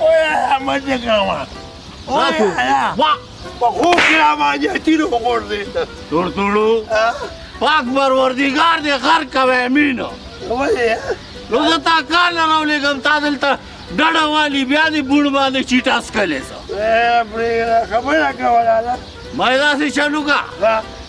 اویا احمد دې کاما اویا وا په خو کې را باندې تیر وګور دې تور تورو پاک پروردگار دې غر کوي امين وایې نو زه تا کار نه راولېږم تا دلته ډډه والي بیا دې بوڼ باندې چیټاس کلې زه خبره کوله ما داسې چلو کا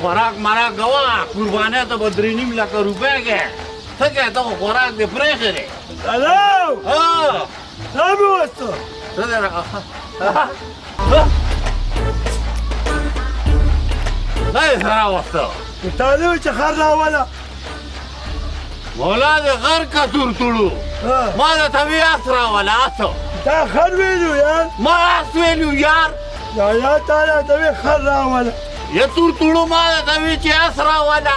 خوراک مرا گوا قربانه ته بدري نیم لکه روپۍ کې څنګه ته خوراک دې پرې خره هلو ها دا مې وسته ته دې را دا یې سره وسته تا دې چې خر راوله مولا دې غر کا تور تړو ما دا ته وی اس راوله اسو دا خر ویلو یار ما اس ویلو یار یا یا تا دا ته خر راوله یا تور تړو ما دا ته وی چې اس راوله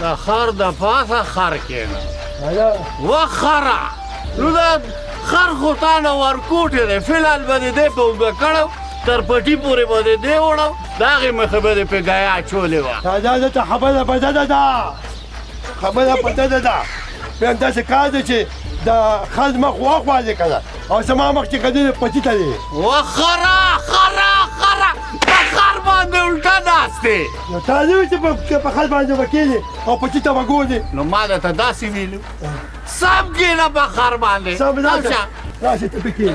د خر د پاسه خر کېنه و خره نو دا خر خو تا نه ورکوټې دی فلحال به دې دی په اوږه کړو تر پټي پورې به دې دی وړو د هغې مخې به دې پې ګیا اچولې وه دا دا ته خبره بده ده دا خبره په دې ده په داسې کار دی چې د خز مخ واخوا دی کنه او زما مخ چې کدی پتی ته دی وخرا خرا خرا په خر باندې الټا ناشته نو تا نه چې په خر باندې وکیلی او پتی ته وګوري نو ما ته داسې ویلو سم کې نه په خر باندې سم راشه راشه ته پکې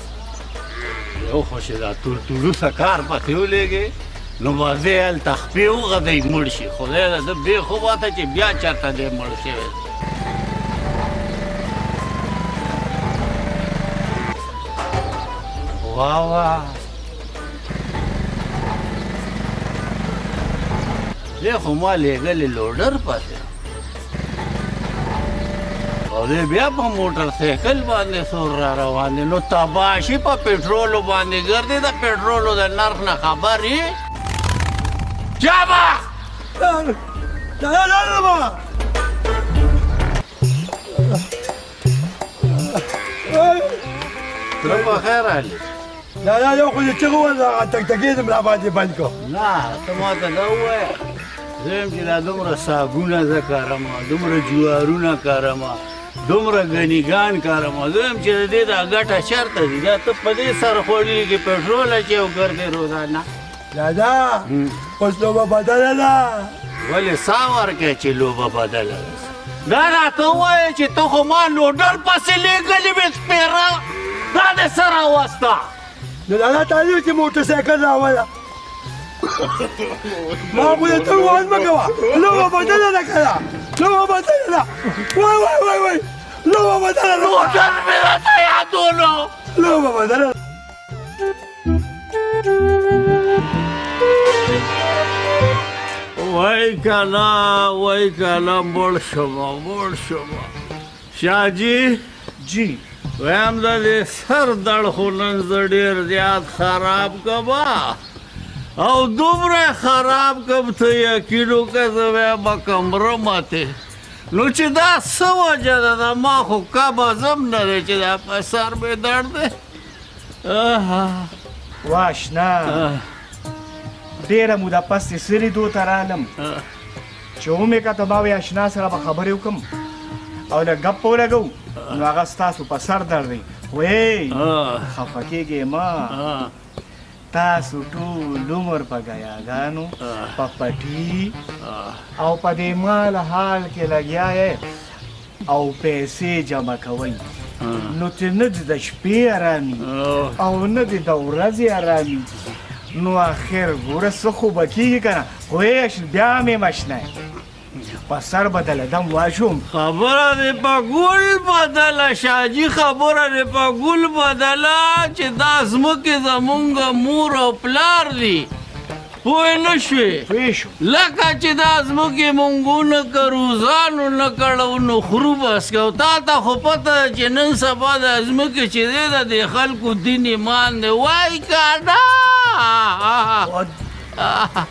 یو خو چې دا تورتوروسه کار پسې ولېږې نو واضح هلته خپې وغځوي مړ شي خدای د ده بې خو واته چې بیا چېرته دی مړ شوی واه واه دی خو ما لېږلې لوډر پسې او دی بیا په موټر سایکل باندې سور را روان دی نو تباشي په پټرولو باندې ګرځي د پټرولو د نرخ نه خبر یې جابا دا دا دا تر په خیر علي دا دا یو خو دې چغه وه دا تک تکې دې ملا باندې بند کو نه ته ما ته دا ووایه زه یم چې دا دومره صابونه زه کاروم دومره جوارونه کاروم دومره غنیګان کارم زه هم چې د دې دا ګټه چرته دي دا ته په دې سر خوړلي کې پټرول اچي او ګرځې روزانه دادا اوس لوبه بدله ده ولې سا ورکړې چې لوبه بدله ده دا راته ووایه چې ته خو ما لوډر پسې لېږلې وې سپېره دا دې څه راوسته د دادا تعلیم چې موټر سایکل راوله ما خو دې ته ووایم مه کوه لوبه بدله ده که نه لوبه بدله ده وای وای وای وای لوبه بدله ده موټر مې راته یادولو لوبه بدله وای کنا وای کنا مړ شوم مړ شوم شاجی جی ویم د دې سر دړ خو نن زه ډېر زیات خراب کما او دومره خراب کم ته یقین وکړه زه ویم کمره ماته نو چې دا څه وجه ده د ما خو کبه زم نه دی چې دا په سر مې درد دی واشنا ډېره موده پس دې سري دو ته رالم چې ومې کته ما وې اشنا سره به خبرې وکم او له ګپ ولګو نو هغه ستاسو په سر درد دی وې خفه کېږې ما تاسو ټول عمر په ګیاګانو په پټي او په دې مال حال کې لګیا یې او پیسې جمع کوئ نو چې نه د شپې ارامي او نه د ورځې ارامي نو اخر ګوره څه خو به کېږي که نه پوهېږې بیا مې مشنه په سر به دله دم واشوم. خبره دې په ګل بدله شاه جي خبره دې په ګل بدله چې دا ځمکې زمونږ مور او پلار دي پوه نه شوې پوه شو لکه چې دا ځمکې مونږ نه کرو ځانو نه کړو نو خرو بس کو تا ته خو پته ده چې نن سبا دا ځمکې چې دی ده د خلکو دین ایمان دی وای که نه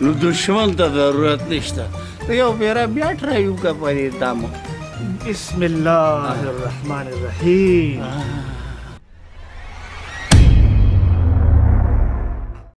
نو دشمن ته ضرورت نشته یو پیرا بیا ټرای وکړه په دې دامو بسم الله الرحمن الرحیم